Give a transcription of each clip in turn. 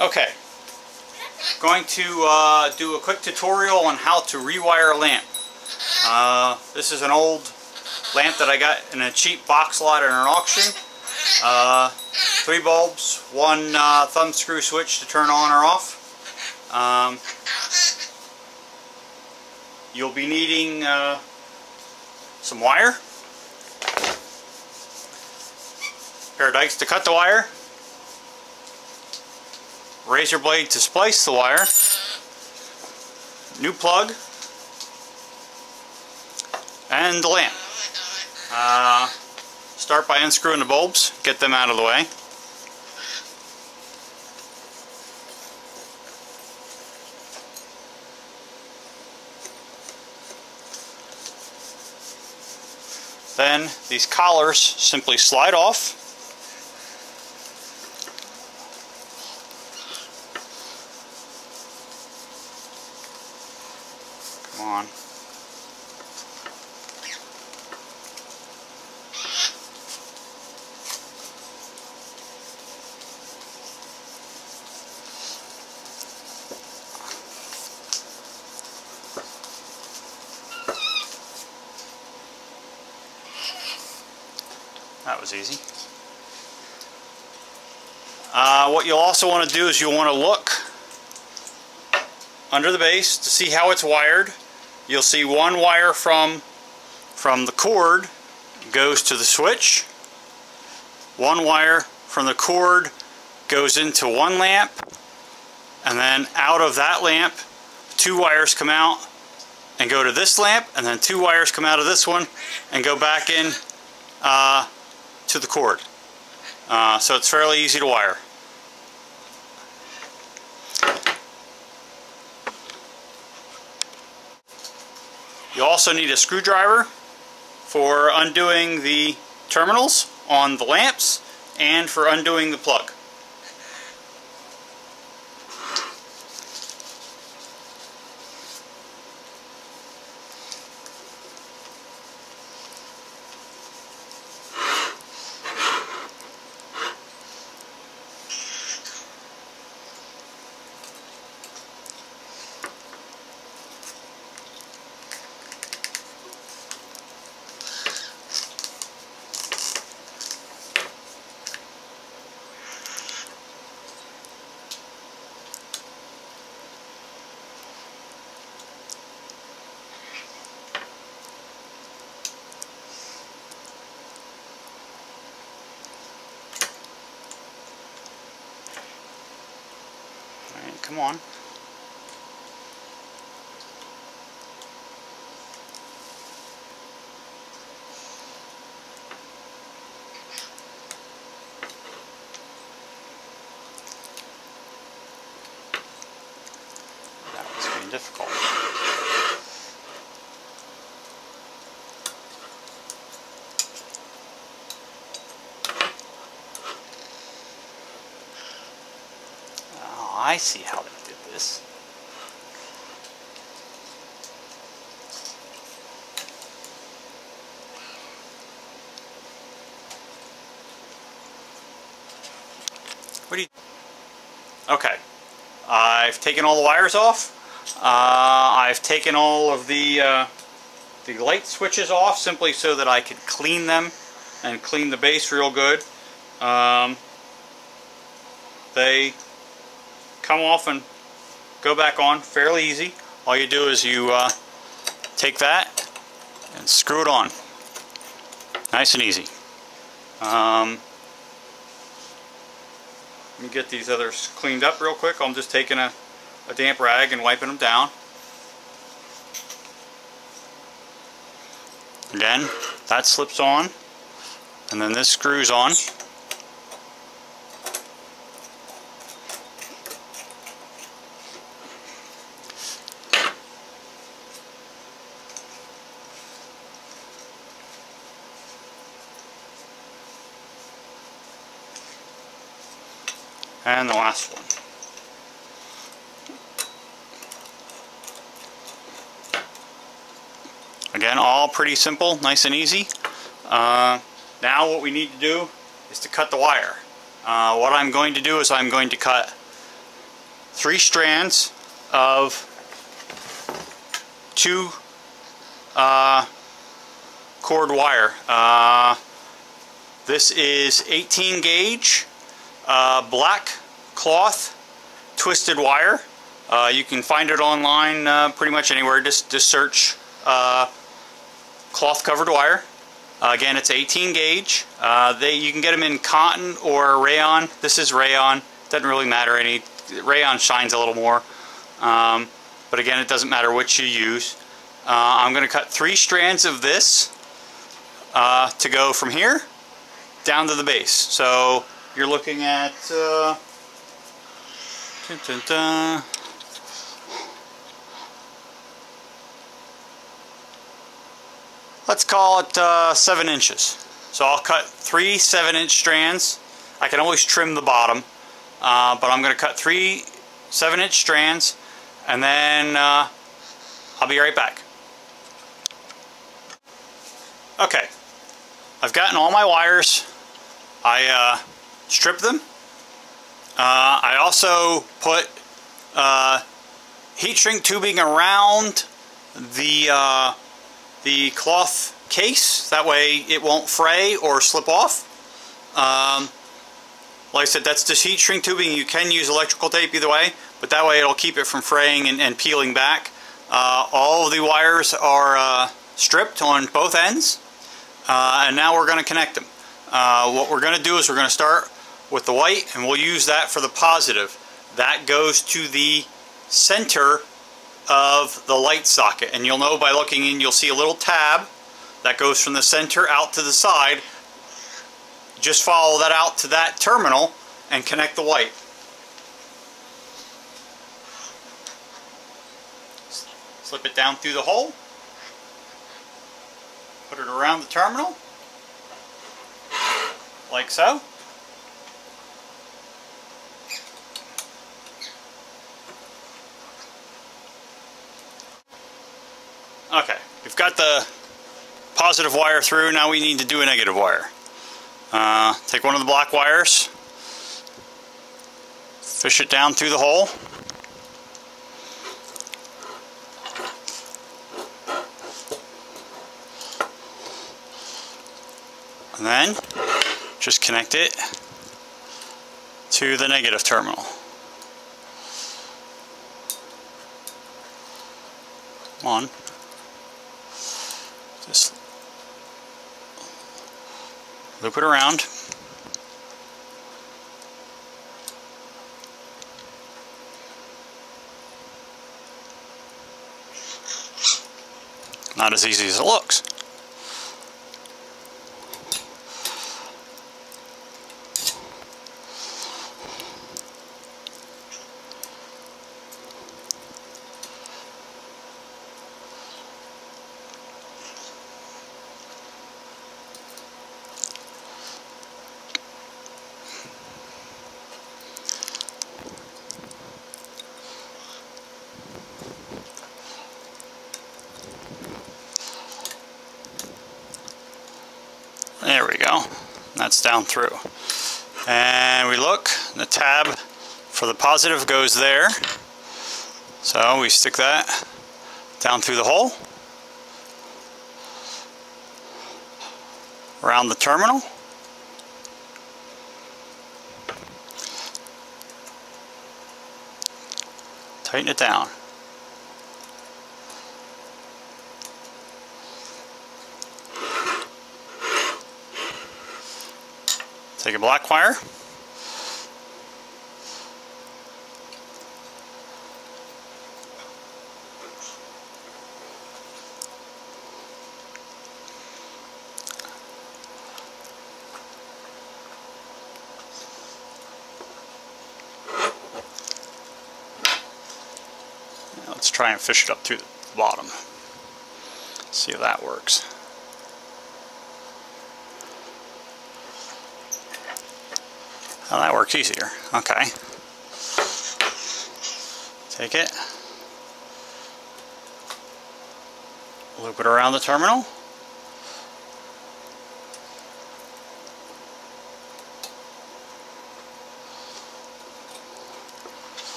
Okay, going to uh, do a quick tutorial on how to rewire a lamp. Uh, this is an old lamp that I got in a cheap box lot at an auction. Uh, three bulbs, one uh, thumb screw switch to turn on or off. Um, you'll be needing uh, some wire, pair of dikes to cut the wire, razor blade to splice the wire, new plug, and the lamp. Uh, start by unscrewing the bulbs, get them out of the way. Then these collars simply slide off That was easy. Uh, what you'll also want to do is you'll want to look under the base to see how it's wired. You'll see one wire from, from the cord goes to the switch. One wire from the cord goes into one lamp. And then out of that lamp, two wires come out and go to this lamp. And then two wires come out of this one and go back in uh, to the cord. Uh, so it's fairly easy to wire. You also need a screwdriver for undoing the terminals on the lamps and for undoing the plug. Alright, come on. That was difficult. Oh, I see how they did this. What do you... Okay. I've taken all the wires off. Uh, I've taken all of the, uh, the light switches off simply so that I could clean them and clean the base real good. Um, they come off and go back on fairly easy. All you do is you uh, take that and screw it on. Nice and easy. Um, let me get these others cleaned up real quick. I'm just taking a, a damp rag and wiping them down. Again, that slips on and then this screws on. And the last one. Again, all pretty simple, nice and easy. Uh, now what we need to do is to cut the wire. Uh, what I'm going to do is I'm going to cut three strands of two uh, cord wire. Uh, this is 18 gauge uh, black cloth twisted wire. Uh, you can find it online uh, pretty much anywhere. Just, just search uh, cloth covered wire. Uh, again, it's 18 gauge. they, you can get them in cotton or rayon. This is rayon. Doesn't really matter any. Rayon shines a little more. Um, but again, it doesn't matter which you use. I'm going to cut three strands of this to go from here down to the base. So you're looking at uh, dun, dun, dun. let's call it uh, seven inches. So I'll cut three seven inch strands. I can always trim the bottom, uh, but I'm going to cut three seven inch strands and then uh, I'll be right back. Okay, I've gotten all my wires. I uh, strip them. Uh, I also put uh, heat shrink tubing around the uh, the cloth case. That way it won't fray or slip off. Um, like I said, that's just heat shrink tubing. You can use electrical tape either way, but that way it'll keep it from fraying and, and peeling back. Uh, all the wires are uh, stripped on both ends, uh, and now we're going to connect them. Uh, what we're going to do is we're going to start with the white and we'll use that for the positive. That goes to the center of the light socket and you'll know by looking in you'll see a little tab that goes from the center out to the side. Just follow that out to that terminal and connect the white. Slip it down through the hole. Put it around the terminal like so. Okay, we've got the positive wire through, now we need to do a negative wire. Uh, take one of the black wires, fish it down through the hole. And then just connect it to the negative terminal. One. Just loop it around. Not as easy as it looks. There we go. That's down through. And we look, the tab for the positive goes there. So we stick that down through the hole. Around the terminal. Tighten it down. Take a black wire. Let's try and fish it up through the bottom. See if that works. That works easier. Okay. Take it. Loop it around the terminal.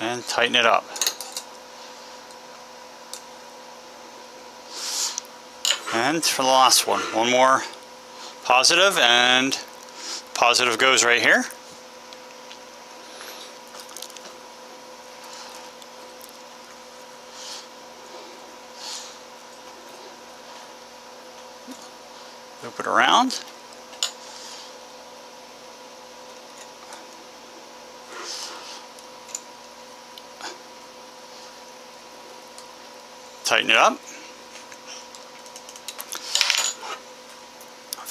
and tighten it up. And for the last one, one more positive and positive goes right here. Loop it around. Tighten it up.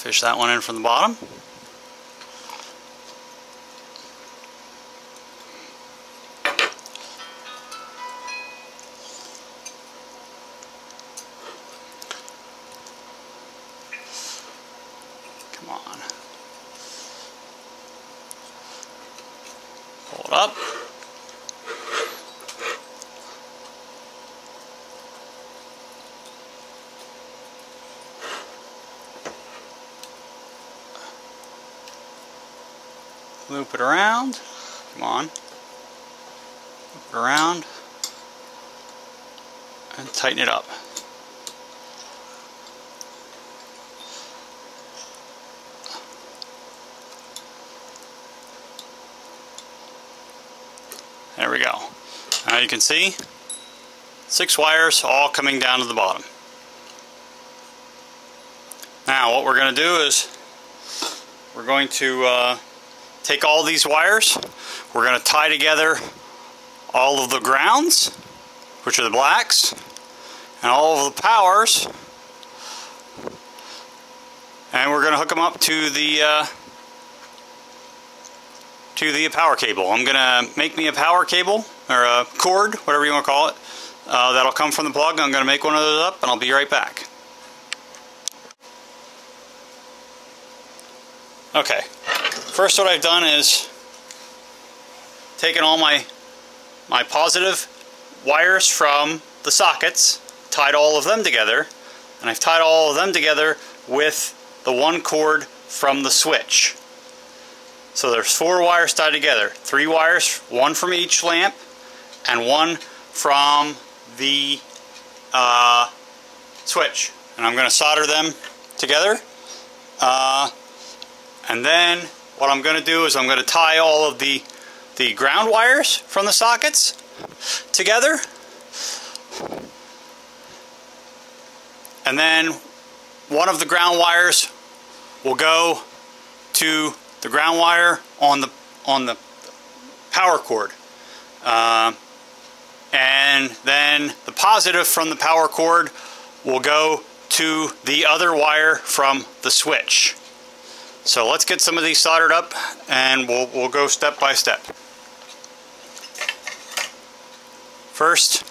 Fish that one in from the bottom. Come on. It up. Loop it around. Come on. Loop it around. And tighten it up. There we go. Now you can see six wires all coming down to the bottom. Now what we're going to do is we're going to uh, take all these wires, we're going to tie together all of the grounds, which are the blacks, and all of the powers, and we're going to hook them up to the uh, to the power cable. I'm going to make me a power cable, or a cord, whatever you want to call it, uh, that'll come from the plug. I'm going to make one of those up, and I'll be right back. Okay, first what I've done is taken all my my positive wires from the sockets, tied all of them together, and I've tied all of them together with the one cord from the switch. So there's four wires tied together. Three wires, one from each lamp, and one from the uh, switch. And I'm going to solder them together. Uh, and then what I'm going to do is I'm going to tie all of the, the ground wires from the sockets together. And then one of the ground wires will go to the ground wire on the on the power cord. Uh, and then the positive from the power cord will go to the other wire from the switch. So let's get some of these soldered up and we'll, we'll go step by step. First,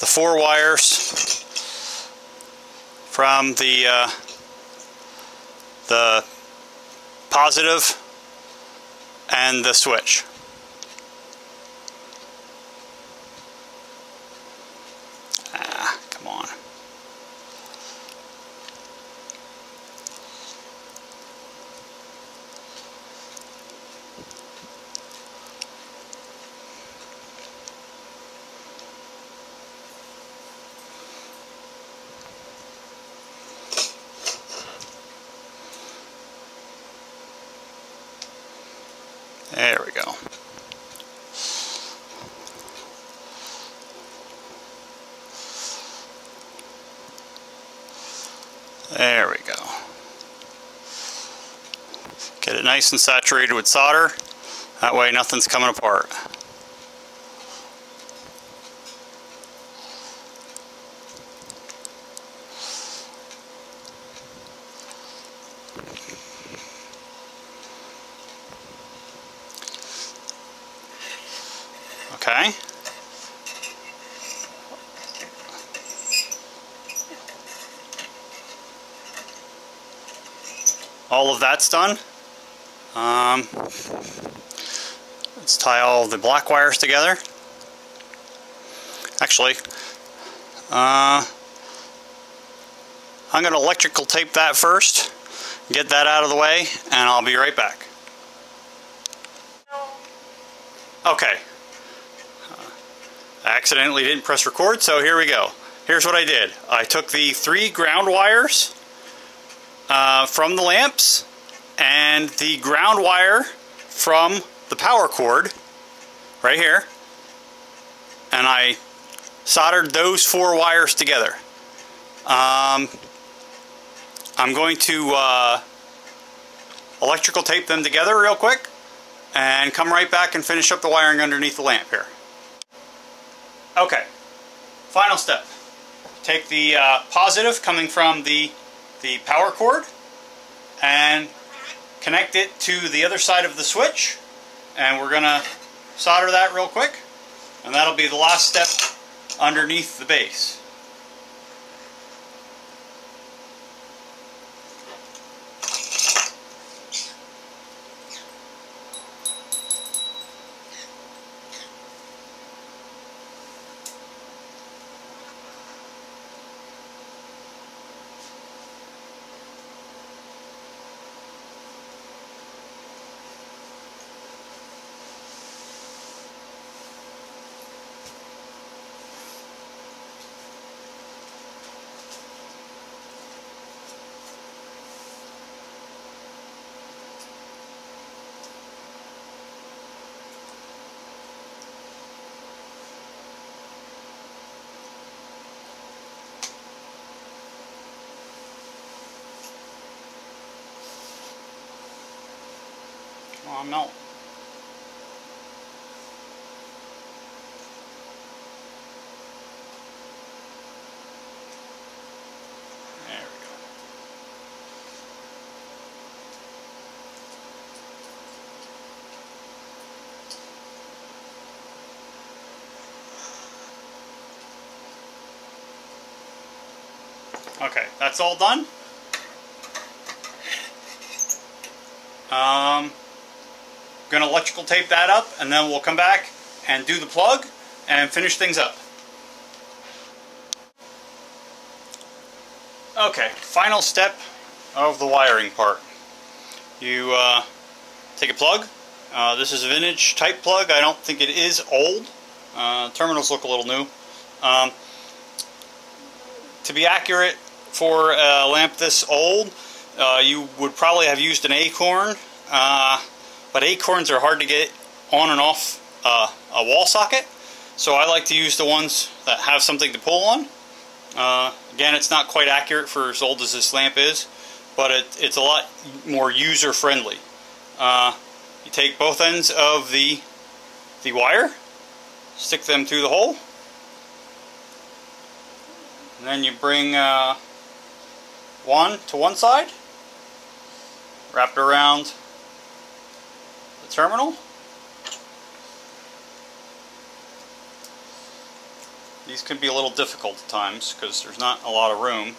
the four wires from the uh, the positive and the switch. Ah, come on. There we go. There we go. Get it nice and saturated with solder. That way nothing's coming apart. Okay. All of that's done. Um, let's tie all the black wires together. Actually, uh, I'm going to electrical tape that first, get that out of the way, and I'll be right back. Okay, I accidentally didn't press record, so here we go. Here's what I did. I took the three ground wires uh, from the lamps and the ground wire from the power cord right here and I soldered those four wires together. Um, I'm going to uh, electrical tape them together real quick and come right back and finish up the wiring underneath the lamp here. Okay, final step. Take the uh, positive coming from the, the power cord and connect it to the other side of the switch and we're to solder that real quick and that'll be the last step underneath the base. Come on, melt. There we go. Okay, that's all done. Um, Um, gonna electrical tape that up and then we'll come back and do the plug and finish things up. Okay, final step of the wiring part. You uh, take a plug. Uh, this is a vintage type plug. I don't think it is old. Uh, terminals look a little new. Um, to be accurate for a lamp this old, uh, you would probably have used an acorn. But acorns are hard to get on and off uh, a wall socket. So I like to use the ones that have something to pull on. Uh, again, it's not quite accurate for as old as this lamp is, but it, it's a lot more user friendly. Uh, you take both ends of the, the wire, stick them through the hole, and then you bring uh, one to one side, wrap it around the terminal. These can be a little difficult at times because there's not a lot of room.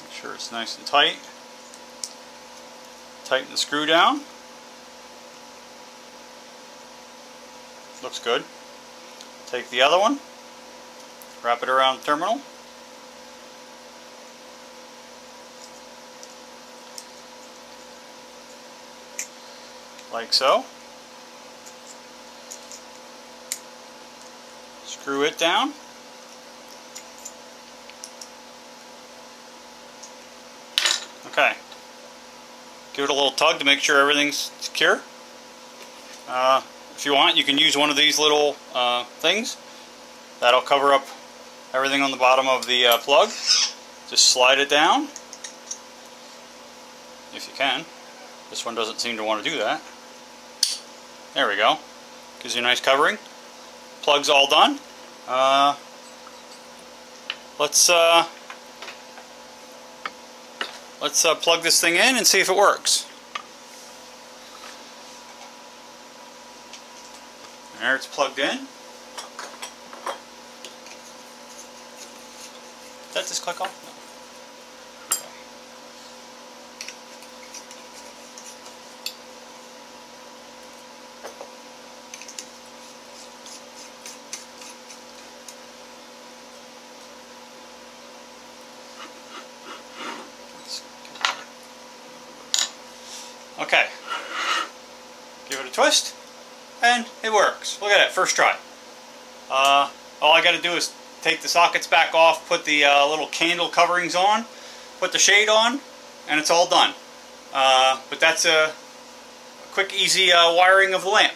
Make sure it's nice and tight. Tighten the screw down. Looks good. Take the other one, wrap it around the terminal. Like so. Screw it down. Okay. Give it a little tug to make sure everything's secure. Uh, if you want, you can use one of these little uh, things. That'll cover up everything on the bottom of the uh, plug. Just slide it down, if you can. This one doesn't seem to want to do that. There we go. Gives you a nice covering. Plug's all done. Uh, let's uh, let's uh, plug this thing in and see if it works. There it's plugged in. Did that just click off? Okay. Give it a twist, and it works. Look at that, first try. Uh, all I got to do is take the sockets back off, put the uh, little candle coverings on, put the shade on, and it's all done. Uh, but that's a quick, easy uh, wiring of the lamp.